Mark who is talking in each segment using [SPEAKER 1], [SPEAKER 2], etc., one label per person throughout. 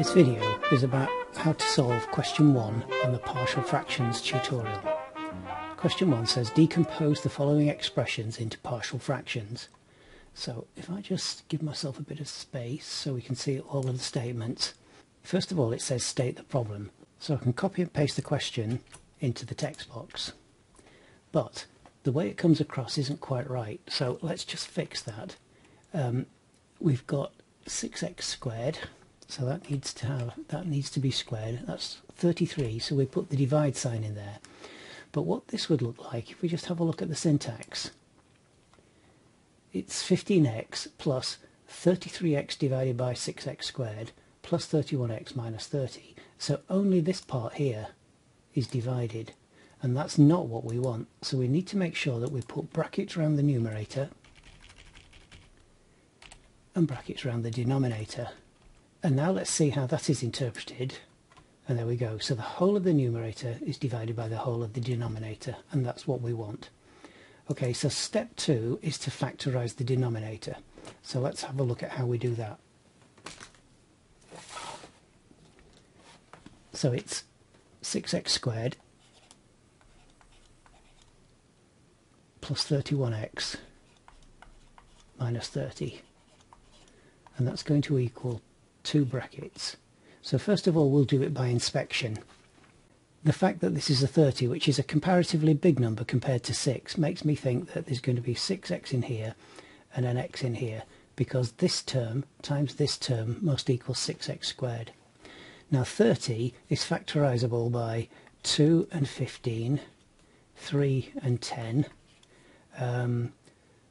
[SPEAKER 1] This video is about how to solve question 1 on the partial fractions tutorial. Question 1 says decompose the following expressions into partial fractions. So if I just give myself a bit of space so we can see all of the statements. First of all it says state the problem. So I can copy and paste the question into the text box. But the way it comes across isn't quite right. So let's just fix that. Um, we've got 6x squared so that needs to have that needs to be squared. That's 33 so we put the divide sign in there. But what this would look like if we just have a look at the syntax it's 15x plus 33x divided by 6x squared plus 31x minus 30 so only this part here is divided and that's not what we want. So we need to make sure that we put brackets around the numerator and brackets around the denominator and now let's see how that is interpreted. And there we go. So the whole of the numerator is divided by the whole of the denominator, and that's what we want. Okay, so step two is to factorize the denominator. So let's have a look at how we do that. So it's 6x squared plus 31x minus 30 and that's going to equal two brackets. So first of all we'll do it by inspection. The fact that this is a 30, which is a comparatively big number compared to 6, makes me think that there's going to be 6x in here and an x in here, because this term times this term must equal 6x squared. Now 30 is factorisable by 2 and 15, 3 and 10, um,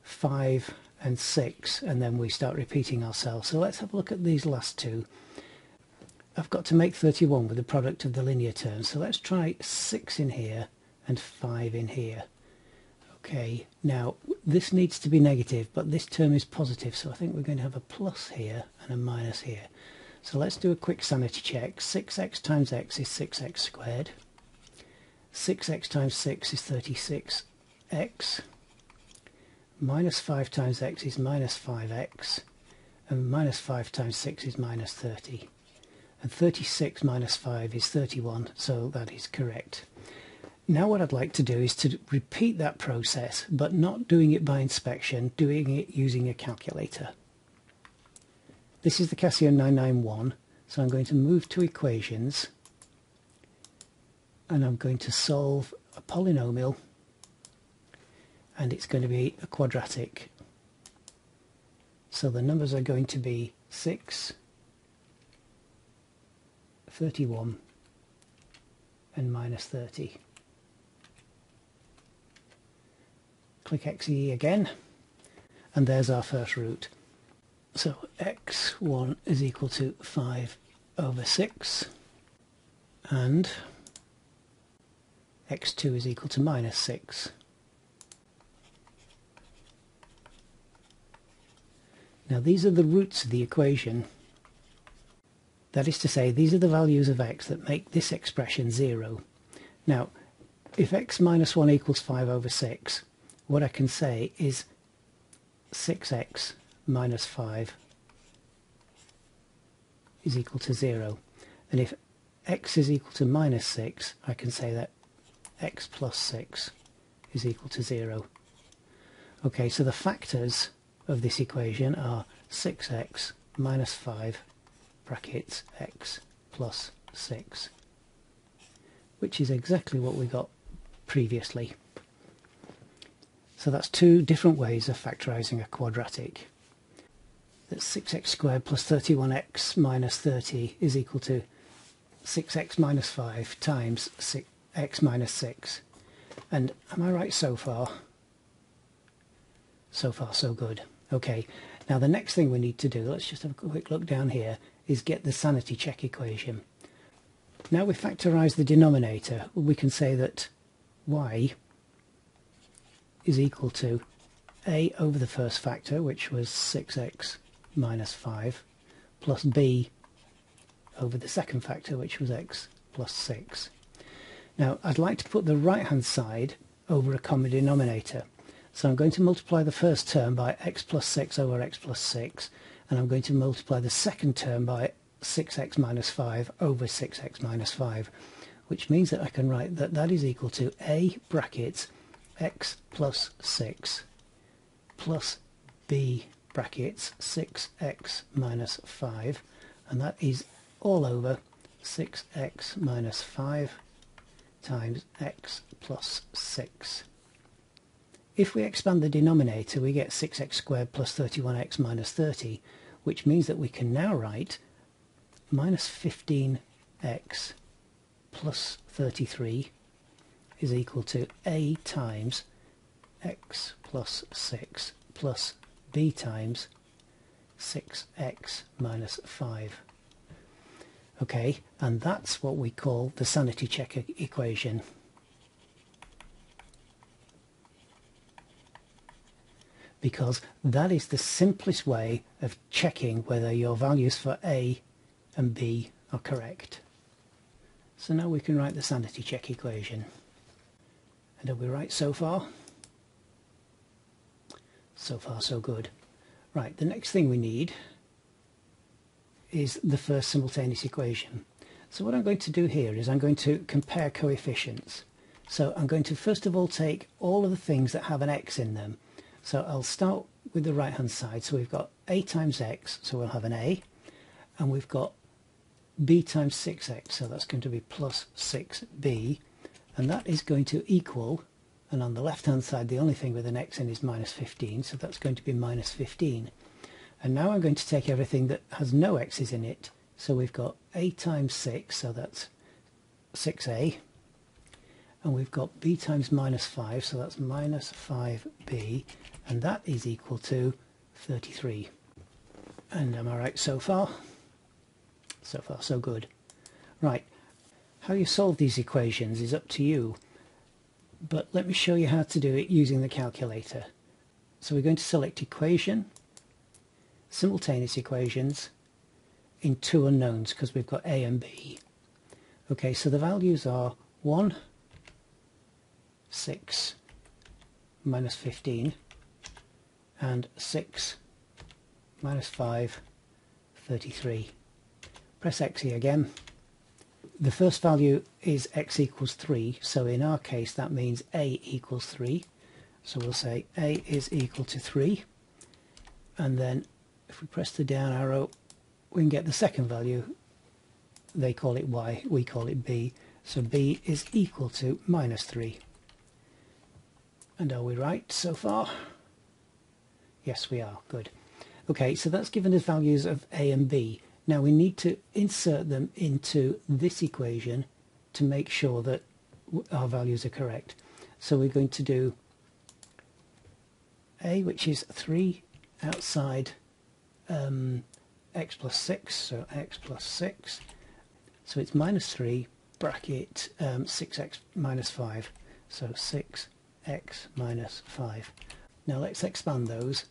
[SPEAKER 1] 5 and 6 and then we start repeating ourselves. So let's have a look at these last two. I've got to make 31 with the product of the linear terms. So let's try 6 in here and 5 in here. Okay, now this needs to be negative, but this term is positive, so I think we're going to have a plus here and a minus here. So let's do a quick sanity check. 6x times x is 6x squared. 6x times 6 is 36x minus 5 times x is minus 5x and minus 5 times 6 is minus 30 and 36 minus 5 is 31 so that is correct. Now what I'd like to do is to repeat that process but not doing it by inspection, doing it using a calculator. This is the Casio 991 so I'm going to move to equations and I'm going to solve a polynomial and it's going to be a quadratic. So the numbers are going to be 6, 31 and minus 30. Click XE again and there's our first root. So x1 is equal to 5 over 6 and x2 is equal to minus 6. Now these are the roots of the equation. That is to say, these are the values of x that make this expression 0. Now, if x minus 1 equals 5 over 6, what I can say is 6x minus 5 is equal to 0. And if x is equal to minus 6, I can say that x plus 6 is equal to 0. Okay, so the factors of this equation are 6x minus 5 brackets x plus 6 which is exactly what we got previously. So that's two different ways of factorising a quadratic. That 6x squared plus 31x minus 30 is equal to 6x minus 5 times 6x minus 6. And am I right so far? So far so good. Okay, now the next thing we need to do, let's just have a quick look down here, is get the sanity check equation. Now we factorise the denominator, we can say that y is equal to a over the first factor, which was 6x minus 5, plus b over the second factor, which was x plus 6. Now I'd like to put the right hand side over a common denominator. So I'm going to multiply the first term by x plus 6 over x plus 6 and I'm going to multiply the second term by 6x minus 5 over 6x minus 5 which means that I can write that that is equal to a brackets x plus 6 plus b brackets 6x minus 5 and that is all over 6x minus 5 times x plus 6. If we expand the denominator we get 6x squared plus 31x minus 30 which means that we can now write minus 15x plus 33 is equal to a times x plus 6 plus b times 6x minus 5. Okay, and that's what we call the sanity check equation. Because that is the simplest way of checking whether your values for A and B are correct. So now we can write the sanity check equation. And are we right so far? So far so good. Right, the next thing we need is the first simultaneous equation. So what I'm going to do here is I'm going to compare coefficients. So I'm going to first of all take all of the things that have an x in them. So I'll start with the right hand side. So we've got a times x, so we'll have an a. And we've got b times 6x, so that's going to be plus 6b. And that is going to equal, and on the left hand side the only thing with an x in is minus 15, so that's going to be minus 15. And now I'm going to take everything that has no x's in it. So we've got a times 6, so that's 6a. And we've got b times minus 5, so that's minus 5b. And that is equal to 33. And am I right so far? So far so good. Right, how you solve these equations is up to you. But let me show you how to do it using the calculator. So we're going to select equation, simultaneous equations in two unknowns because we've got A and B. Okay, so the values are 1, 6, minus 15 and 6 minus 5, 33. Press X again. The first value is x equals 3, so in our case that means A equals 3. So we'll say A is equal to 3, and then if we press the down arrow we can get the second value they call it y we call it b so b is equal to minus 3 and are we right so far? Yes we are. Good. Okay so that's given us values of a and b. Now we need to insert them into this equation to make sure that our values are correct. So we're going to do a which is 3 outside um, x plus 6, so x plus 6. So it's minus 3 bracket um, 6x minus 5, so 6x minus 5. Now let's expand those.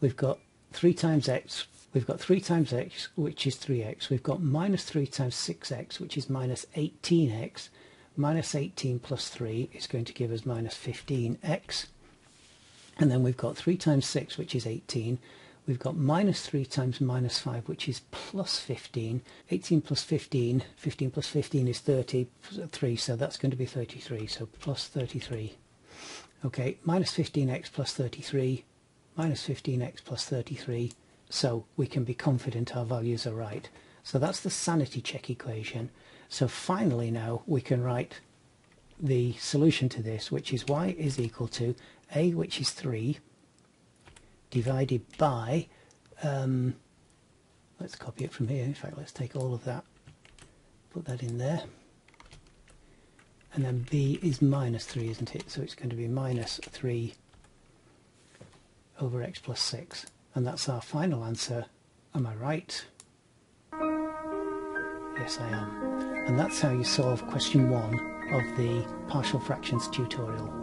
[SPEAKER 1] We've got 3 times x, we've got 3 times x, which is 3x. We've got minus 3 times 6x, which is minus 18x. Minus 18 plus 3 is going to give us minus 15x. And then we've got 3 times 6, which is 18, we've got minus 3 times minus 5 which is plus 15 18 plus 15 15 plus 15 is 33 so that's going to be 33 so plus 33 okay minus 15x plus 33 minus 15x plus 33 so we can be confident our values are right. So that's the sanity check equation. So finally now we can write the solution to this which is y is equal to a which is 3 divided by, um, let's copy it from here, in fact let's take all of that, put that in there, and then b is minus 3 isn't it, so it's going to be minus 3 over x plus 6, and that's our final answer, am I right? Yes I am. And that's how you solve question 1 of the partial fractions tutorial.